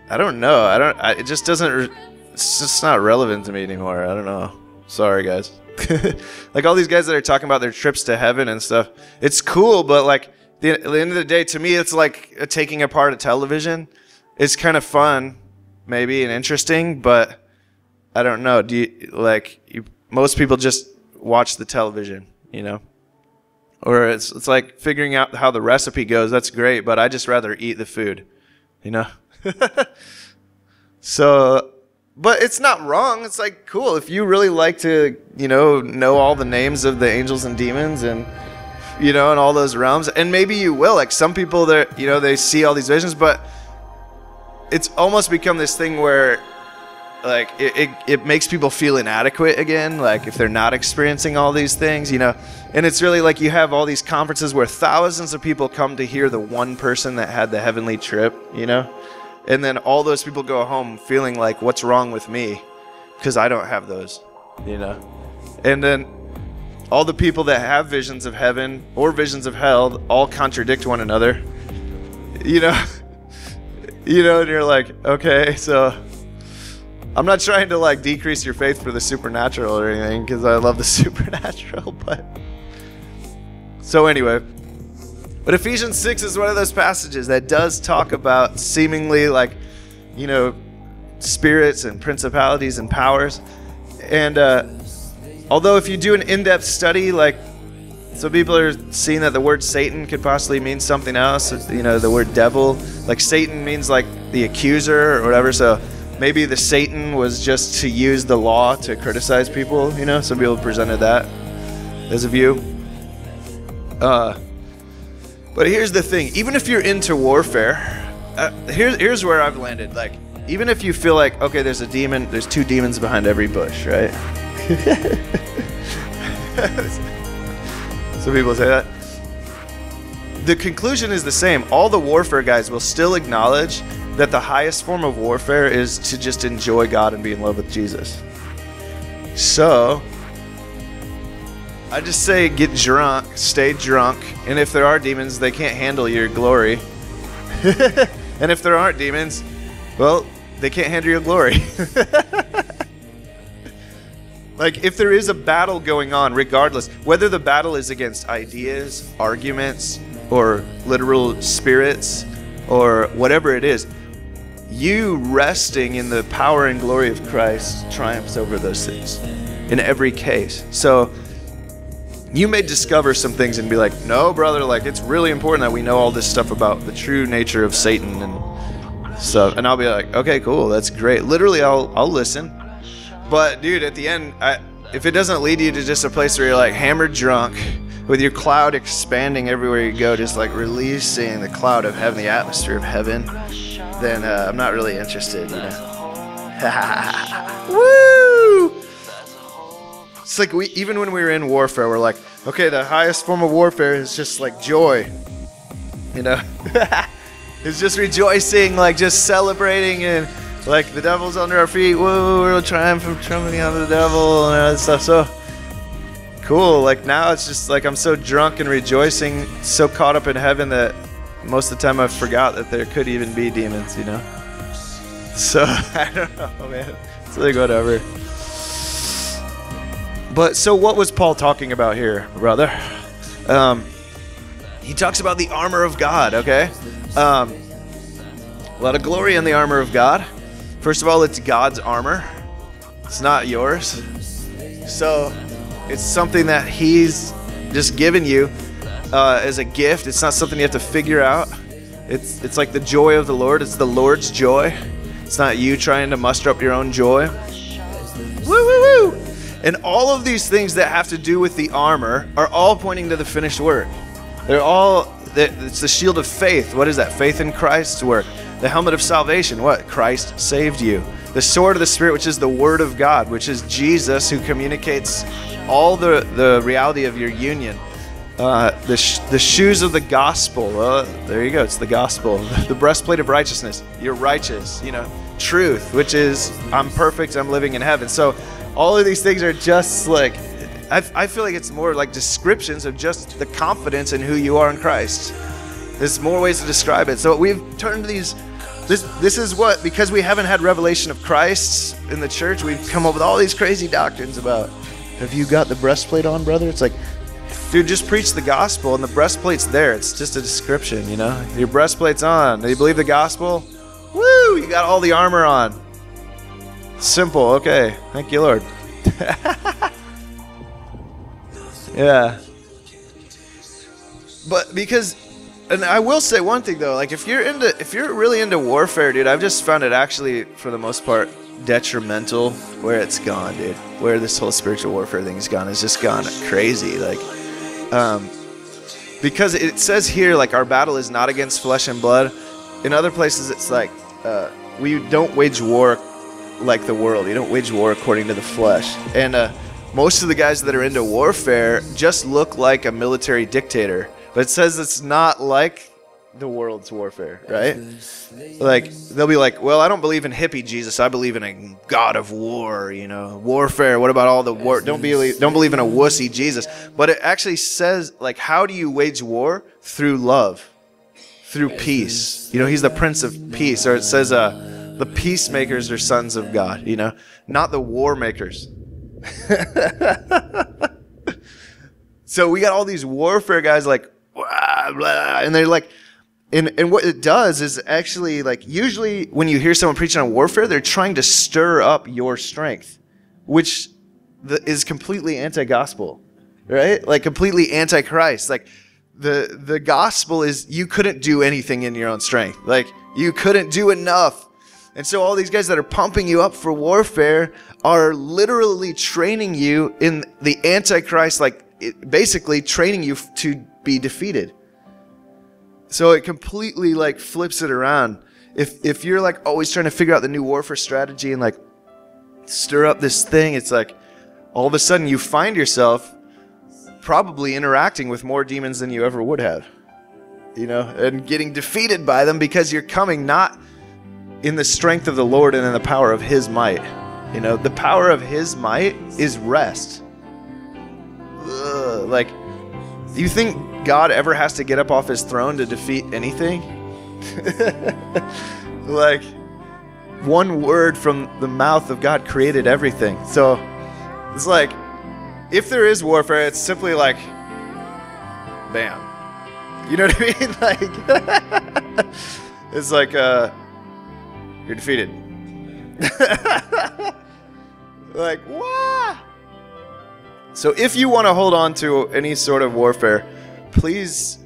I don't know. I don't, I, it just doesn't, it's just not relevant to me anymore. I don't know. Sorry, guys. [laughs] like all these guys that are talking about their trips to heaven and stuff. It's cool, but like the, at the end of the day, to me, it's like taking apart a television. It's kind of fun, maybe, and interesting, but I don't know. Do you like you, most people just watch the television, you know? Or it's it's like figuring out how the recipe goes. That's great, but I just rather eat the food, you know. [laughs] so, but it's not wrong. It's like cool if you really like to, you know, know all the names of the angels and demons and you know, and all those realms. And maybe you will. Like some people that you know, they see all these visions, but it's almost become this thing where like it, it, it makes people feel inadequate again like if they're not experiencing all these things you know and it's really like you have all these conferences where thousands of people come to hear the one person that had the heavenly trip you know and then all those people go home feeling like what's wrong with me because i don't have those you know and then all the people that have visions of heaven or visions of hell all contradict one another you know [laughs] you know and you're like okay so I'm not trying to like decrease your faith for the supernatural or anything because I love the [laughs] supernatural, but so anyway. But Ephesians 6 is one of those passages that does talk about seemingly like, you know, spirits and principalities and powers. And uh, although if you do an in depth study, like some people are seeing that the word Satan could possibly mean something else. You know, the word devil, like Satan means like the accuser or whatever. So maybe the Satan was just to use the law to criticize people. You know, some people presented that as a view. Uh, but here's the thing: even if you're into warfare, uh, here's here's where I've landed. Like, even if you feel like, okay, there's a demon, there's two demons behind every bush, right? [laughs] Some people say that. The conclusion is the same. All the warfare guys will still acknowledge that the highest form of warfare is to just enjoy God and be in love with Jesus. So, I just say get drunk, stay drunk, and if there are demons, they can't handle your glory. [laughs] and if there aren't demons, well, they can't handle your glory. [laughs] like, if there is a battle going on, regardless, whether the battle is against ideas, arguments, or literal spirits, or whatever it is, you resting in the power and glory of Christ triumphs over those things in every case. So you may discover some things and be like, no, brother, like it's really important that we know all this stuff about the true nature of Satan and stuff. And I'll be like, okay, cool, that's great. Literally, I'll I'll listen. But dude, at the end, I, if it doesn't lead you to just a place where you're like hammered drunk, with your cloud expanding everywhere you go, just like releasing the cloud of heaven, the atmosphere of heaven then uh, I'm not really interested, you [laughs] know. Woo! It's like we even when we were in warfare, we're like, okay, the highest form of warfare is just like joy, you know. [laughs] it's just rejoicing, like just celebrating and like the devil's under our feet. Whoa, we're triumphing, trumpeting on the devil and all that stuff. So cool. Like now it's just like I'm so drunk and rejoicing, so caught up in heaven that most of the time I forgot that there could even be demons, you know? So, [laughs] I don't know, man. It's like whatever. But so what was Paul talking about here, brother? Um, he talks about the armor of God, okay? Um, a lot of glory in the armor of God. First of all, it's God's armor, it's not yours. So it's something that He's just given you uh, as a gift. It's not something you have to figure out. It's it's like the joy of the Lord. It's the Lord's joy. It's not you trying to muster up your own joy. And all of these things that have to do with the armor are all pointing to the finished work. They're all it's the shield of faith. What is that? Faith in Christ's work. The helmet of salvation. What? Christ saved you. The sword of the Spirit, which is the Word of God, which is Jesus who communicates all the, the reality of your union. Uh, the, sh- the shoes of the gospel. Uh, there you go. It's the gospel. [laughs] The breastplate of righteousness. You're righteous. You know, truth, which is I'm perfect. I'm living in heaven. So all of these things are just like I, I feel like it's more like descriptions of just the confidence in who you are in Christ. There's more ways to describe it. So we've turned these. This this is what because we haven't had revelation of Christ in the church. We've come up with all these crazy doctrines about have you got the breastplate on, brother? It's like, dude, just preach the gospel, and the breastplate's there. It's just a description, you know. Your breastplate's on. Do you believe the gospel? Woo! You got all the armor on. Simple. Okay. Thank you, Lord. [laughs] yeah. But because and I will say one thing though, like if you're into if you're really into warfare, dude, I've just found it actually for the most part detrimental where it's gone, dude. Where this whole spiritual warfare thing's gone has just gone crazy. Like um because it says here like our battle is not against flesh and blood. In other places it's like uh, we don't wage war like the world. You don't wage war according to the flesh. And uh, most of the guys that are into warfare just look like a military dictator but it says it's not like the world's warfare, right? Like they'll be like, "Well, I don't believe in hippie Jesus. I believe in a God of war, you know, warfare. What about all the war? Don't believe don't believe in a wussy Jesus." But it actually says like, "How do you wage war? Through love, through peace." You know, He's the Prince of Peace, or it says, "Uh, the peacemakers are sons of God." You know, not the war makers. [laughs] so we got all these warfare guys like blah, blah, and they're like, and, and what it does is actually like usually when you hear someone preaching on warfare, they're trying to stir up your strength, which the, is completely anti-gospel, right? Like completely anti-Christ. Like the the gospel is you couldn't do anything in your own strength. Like you couldn't do enough. And so all these guys that are pumping you up for warfare are literally training you in the antichrist like basically training you to be defeated. So it completely like flips it around. If if you're like always trying to figure out the new warfare strategy and like stir up this thing, it's like all of a sudden you find yourself probably interacting with more demons than you ever would have. You know, and getting defeated by them because you're coming not in the strength of the Lord and in the power of his might. You know, the power of his might is rest. Ugh, like do you think God ever has to get up off his throne to defeat anything? [laughs] like, one word from the mouth of God created everything. So it's like, if there is warfare, it's simply like, bam. You know what I mean? [laughs] Like, [laughs] it's like, uh, you're defeated. [laughs] like, what? So if you want to hold on to any sort of warfare, please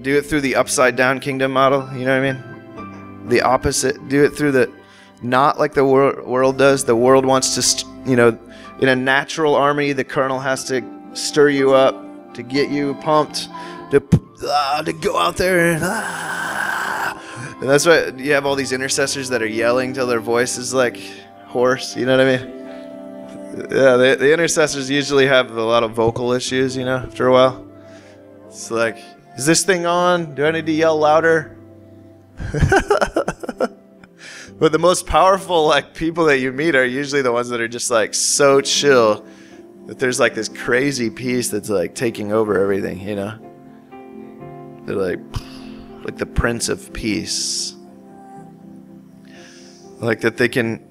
do it through the upside down kingdom model. You know what I mean? The opposite. Do it through the not like the wor- world does. The world wants to, st- you know, in a natural army, the colonel has to stir you up to get you pumped to uh, to go out there and. Ah. And that's why you have all these intercessors that are yelling till their voice is like hoarse. You know what I mean? yeah, the, the intercessors usually have a lot of vocal issues, you know, after a while. It's like, is this thing on? Do I need to yell louder? [laughs] but the most powerful like people that you meet are usually the ones that are just like so chill that there's like this crazy peace that's like taking over everything, you know? They're like like the prince of peace. Like that they can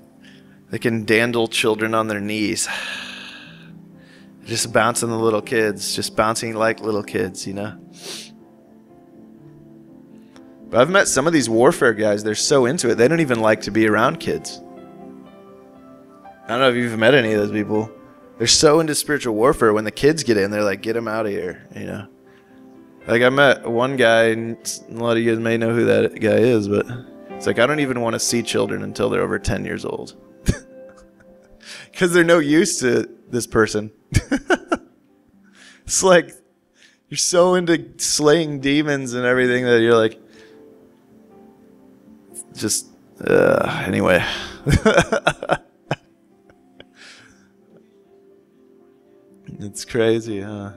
they can dandle children on their knees. [sighs] Just bouncing the little kids, just bouncing like little kids, you know? But I've met some of these warfare guys, they're so into it, they don't even like to be around kids. I don't know if you've met any of those people. They're so into spiritual warfare. When the kids get in, they're like, get them out of here, you know? Like, I met one guy, and a lot of you guys may know who that guy is, but it's like, I don't even want to see children until they're over 10 years old [laughs] because they're no use to this person. [laughs] it's like you're so into slaying demons and everything that you're like, just uh, anyway. [laughs] it's crazy, huh?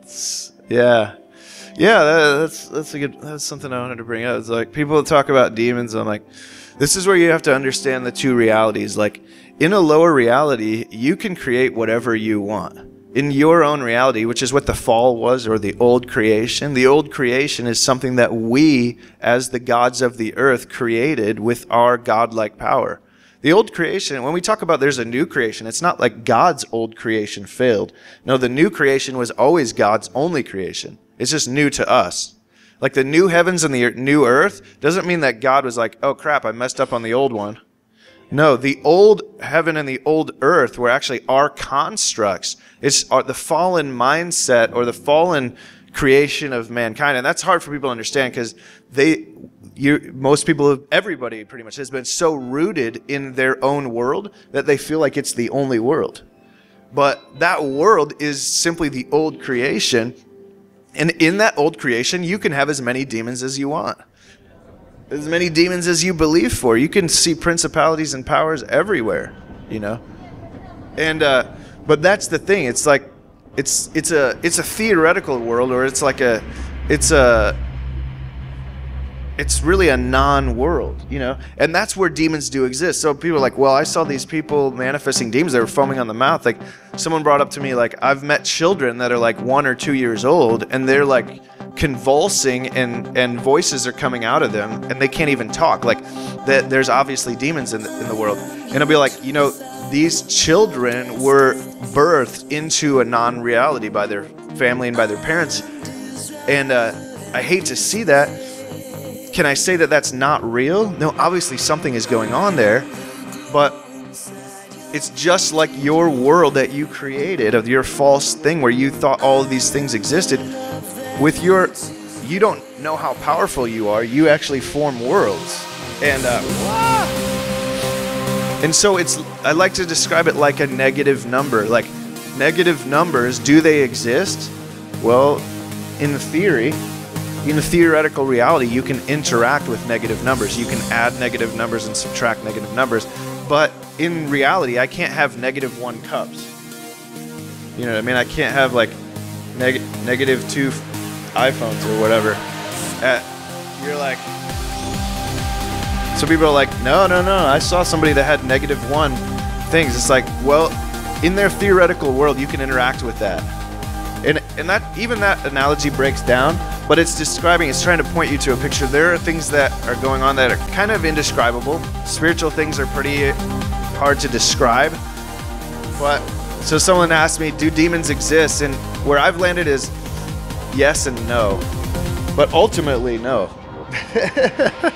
It's, yeah, yeah. That, that's that's a good. That's something I wanted to bring up. It's like people talk about demons. I'm like, this is where you have to understand the two realities. Like in a lower reality, you can create whatever you want. In your own reality, which is what the fall was, or the old creation, the old creation is something that we, as the gods of the earth, created with our godlike power. The old creation, when we talk about there's a new creation, it's not like God's old creation failed. No, the new creation was always God's only creation. It's just new to us. Like the new heavens and the new earth doesn't mean that God was like, oh crap, I messed up on the old one. No, the old heaven and the old earth were actually our constructs. It's the fallen mindset or the fallen creation of mankind. And that's hard for people to understand because they, you, most people, everybody pretty much has been so rooted in their own world that they feel like it's the only world. But that world is simply the old creation. And in that old creation, you can have as many demons as you want as many demons as you believe for. You can see principalities and powers everywhere, you know. And uh, but that's the thing. It's like it's it's a it's a theoretical world, or it's like a it's a it's really a non-world, you know, and that's where demons do exist. So people are like, well, I saw these people manifesting demons. They were foaming on the mouth. Like someone brought up to me, like I've met children that are like one or two years old, and they're like convulsing and and voices are coming out of them and they can't even talk like that there's obviously demons in the, in the world and i'll be like you know these children were birthed into a non-reality by their family and by their parents and uh, i hate to see that can i say that that's not real? No obviously something is going on there but it's just like your world that you created of your false thing where you thought all of these things existed. With your you don't know how powerful you are. You actually form worlds. And uh, and so it's i like to describe it like a negative number. Like negative numbers do they exist? Well in theory in a theoretical reality you can interact with negative numbers. You can add negative numbers and subtract negative numbers. But in reality i can't have negative one cups. You know what i mean? I can't have like neg- negative two iPhones or whatever, at, you're like, so people are like, no, no, no, I saw somebody that had negative one things. It's like, well, in their theoretical world, you can interact with that. And, and that even that analogy breaks down, but it's describing, it's trying to point you to a picture. There are things that are going on that are kind of indescribable. Spiritual things are pretty hard to describe. But so someone asked me, do demons exist? And where I've landed is yes and no, but ultimately no. [laughs]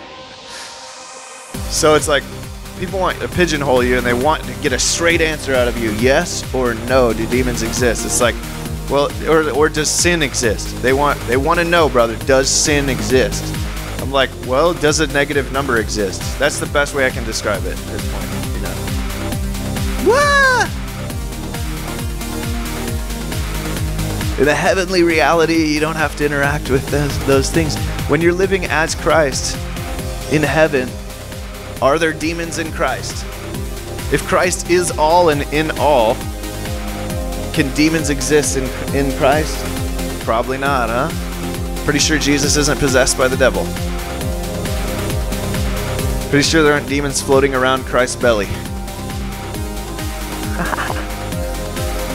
so it's like people want to pigeonhole you and they want to get a straight answer out of you yes or no do demons exist it's like well or, or does sin exist? They want they want to know brother does sin exist? I'm like well does a negative number exist? That's the best way i can describe it at this point you know. What? In a heavenly reality, you don't have to interact with those, those things. When you're living as Christ in heaven, are there demons in Christ? If Christ is all and in all, can demons exist in, in Christ? Probably not, huh? Pretty sure Jesus isn't possessed by the devil. Pretty sure there aren't demons floating around Christ's belly. [laughs]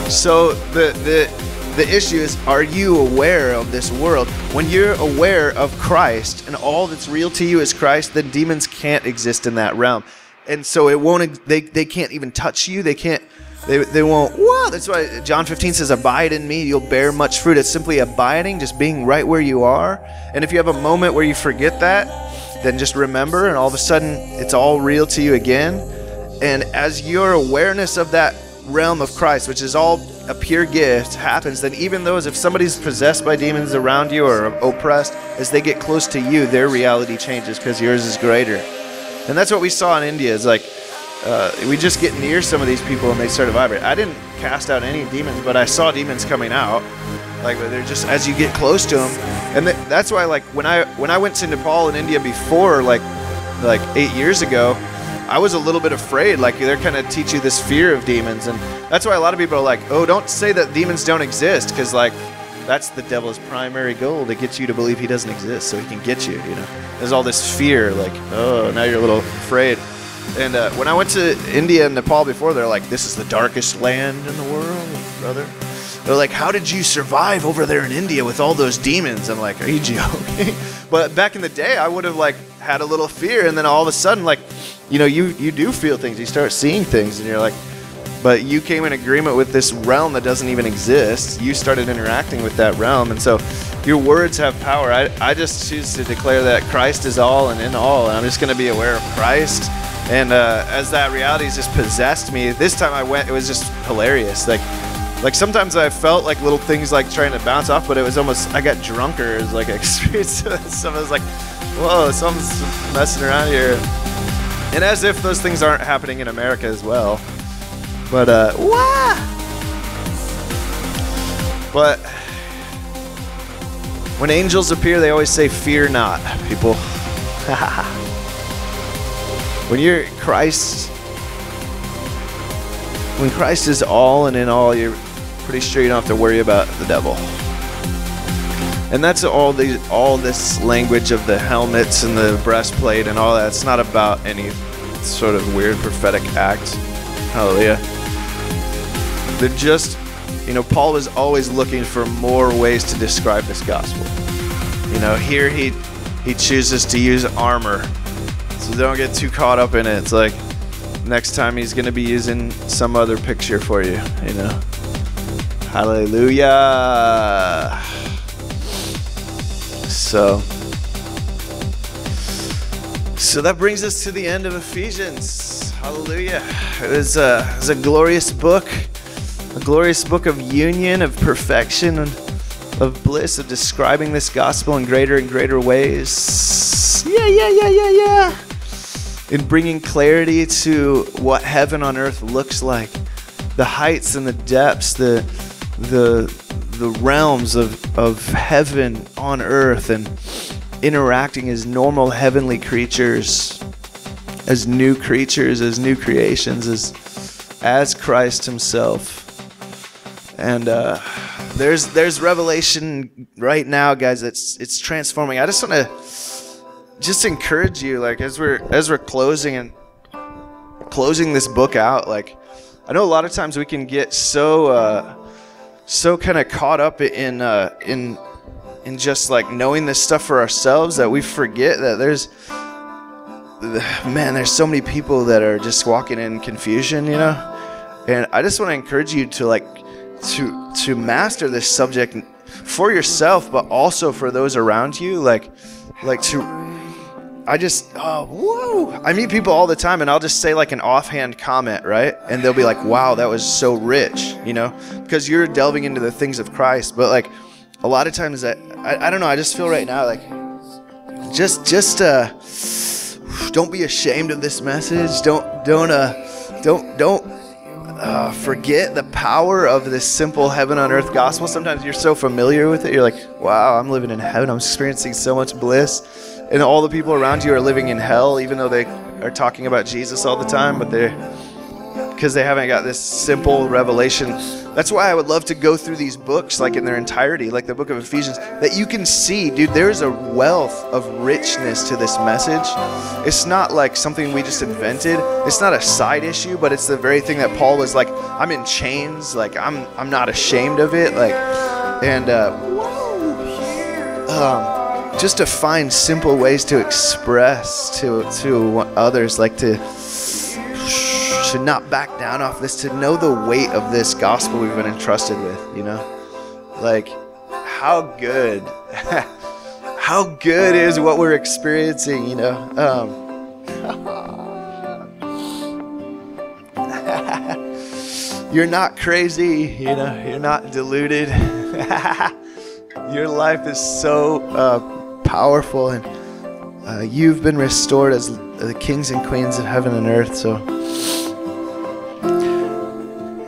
so the the the issue is, are you aware of this world? When you're aware of Christ and all that's real to you is Christ, then demons can't exist in that realm. And so it won't, they, they can't even touch you. They can't, they, they won't, whoa. That's why John 15 says, Abide in me, you'll bear much fruit. It's simply abiding, just being right where you are. And if you have a moment where you forget that, then just remember, and all of a sudden it's all real to you again. And as your awareness of that realm of Christ, which is all a pure gift, happens, then even those, if somebody's possessed by demons around you or oppressed, as they get close to you, their reality changes because yours is greater. And that's what we saw in India. Is like uh, we just get near some of these people and they start to vibrate. I didn't cast out any demons, but I saw demons coming out. Like they're just as you get close to them, and th- that's why like when I when I went to Nepal and India before, like like eight years ago, I was a little bit afraid. Like they're kind of teach you this fear of demons, and that's why a lot of people are like, "Oh, don't say that demons don't exist," because like that's the devil's primary goal to get you to believe he doesn't exist, so he can get you. You know, there's all this fear, like, oh, now you're a little afraid. And uh, when I went to India and Nepal before, they're like, "This is the darkest land in the world, brother." They're like, "How did you survive over there in India with all those demons?" I'm like, "Are you [laughs] joking?" but back in the day, I would have like had a little fear, and then all of a sudden, like you know, you you do feel things. You start seeing things, and you're like, but you came in agreement with this realm that doesn't even exist. You started interacting with that realm, and so your words have power. I, I just choose to declare that Christ is all and in all, and I'm just going to be aware of Christ. And uh, as that reality just possessed me, this time I went, it was just hilarious. Like, like sometimes I felt like little things like trying to bounce off, but it was almost I got drunker. [laughs] It was like experience. so I was like, whoa, something's messing around here. And as if those things aren't happening in America as well. But uh, wah! But when angels appear, they always say, "Fear not, people." [laughs] when you're Christ, when Christ is all and in all, you're pretty sure you don't have to worry about the devil. And that's all the all this language of the helmets and the breastplate and all that. It's not about any sort of weird prophetic act. Hallelujah. They're just you know, Paul was always looking for more ways to describe this gospel. You know, here he he chooses to use armor. So don't get too caught up in it. It's like next time he's going to be using some other picture for you, you know. Hallelujah. So So that brings us to the end of Ephesians. Hallelujah. It was a, it was a glorious book a glorious book of union, of perfection, of bliss, of describing this gospel in greater and greater ways. Yeah, yeah, yeah, yeah, yeah. In bringing clarity to what heaven on earth looks like, the heights and the depths, the the the realms of, of heaven on earth and interacting as normal heavenly creatures, as new creatures, as new creations, as as Christ Himself and uh, there's there's revelation right now, guys. It's it's transforming. I just want to just encourage you, like as we're as we're closing and closing this book out. Like I know a lot of times we can get so uh, so kind of caught up in uh, in in just like knowing this stuff for ourselves that we forget that there's man, there's so many people that are just walking in confusion, you know. And I just want to encourage you to like to to master this subject for yourself but also for those around you like like to I just oh whoa I meet people all the time and I'll just say like an offhand comment right and they'll be like wow that was so rich you know because you're delving into the things of Christ but like a lot of times I, I don't know I just feel right now like just just uh don't be ashamed of this message don't don't uh don't don't uh, forget the power of this simple heaven on earth gospel. Sometimes you're so familiar with it, you're like, wow, I'm living in heaven. I'm experiencing so much bliss. And all the people around you are living in hell, even though they are talking about Jesus all the time, but they're because they haven't got this simple revelation. That's why I would love to go through these books like in their entirety, like the book of Ephesians, that you can see, dude, there's a wealth of richness to this message. It's not like something we just invented. It's not a side issue, but it's the very thing that Paul was like, I'm in chains, like I'm I'm not ashamed of it, like and uh um just to find simple ways to express to to others like to to not back down off this, to know the weight of this gospel we've been entrusted with, you know? Like, how good, [laughs] how good is what we're experiencing, you know? Um, [laughs] you're not crazy, you know, you're not deluded. [laughs] Your life is so uh, powerful, and uh, you've been restored as the kings and queens of heaven and earth. So,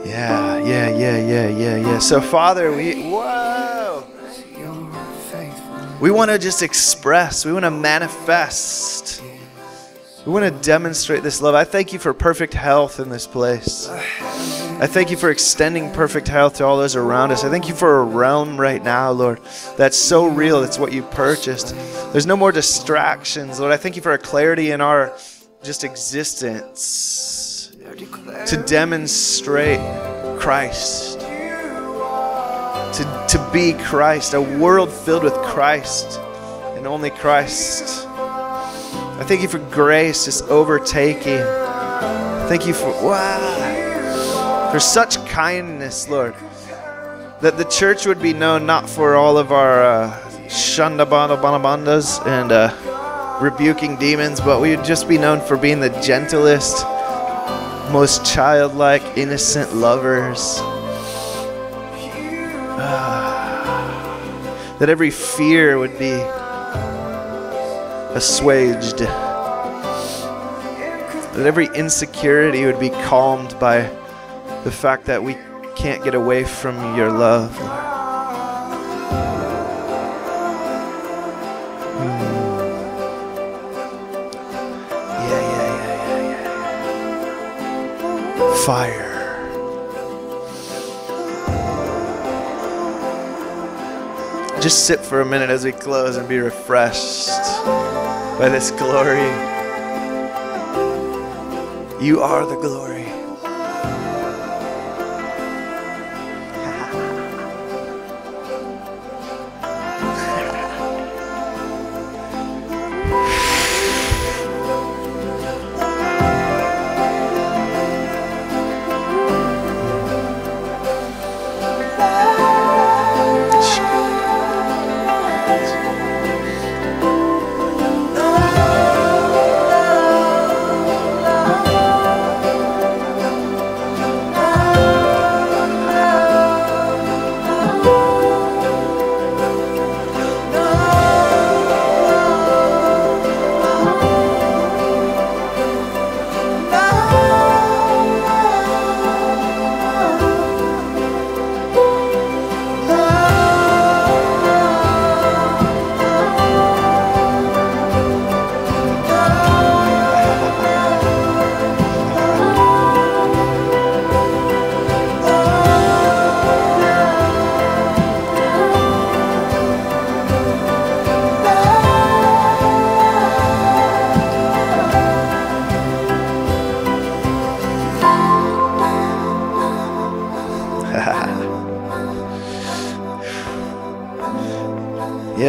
yeah, yeah, yeah, yeah, yeah, yeah. So, Father, we whoa, we want to just express. We want to manifest. We want to demonstrate this love. I thank you for perfect health in this place. I thank you for extending perfect health to all those around us. I thank you for a realm right now, Lord, that's so real. It's what you purchased. There's no more distractions, Lord. I thank you for a clarity in our just existence to demonstrate Christ, to, to be Christ, a world filled with Christ and only Christ. I thank you for grace just overtaking. Thank you for wow, for such kindness, Lord. That the church would be known not for all of our uh, shandabanabandas and uh, rebuking demons, but we would just be known for being the gentlest, most childlike, innocent lovers. Ah, that every fear would be assuaged. That every insecurity would be calmed by the fact that we can't get away from your love. Hmm. Yeah, yeah, yeah, yeah, yeah. Fire. Just sit for a minute as we close and be refreshed by this glory. You are the glory.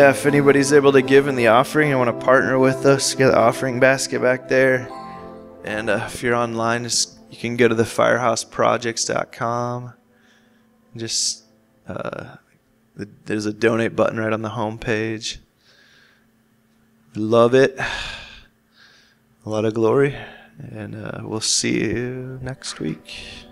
Yeah, if anybody's able to give in the offering and want to partner with us, get the offering basket back there. And uh, if you're online, just you can go to the firehouseprojects.com. Just uh, there's a donate button right on the home page. Love it. A lot of glory. And uh, we'll see you next week.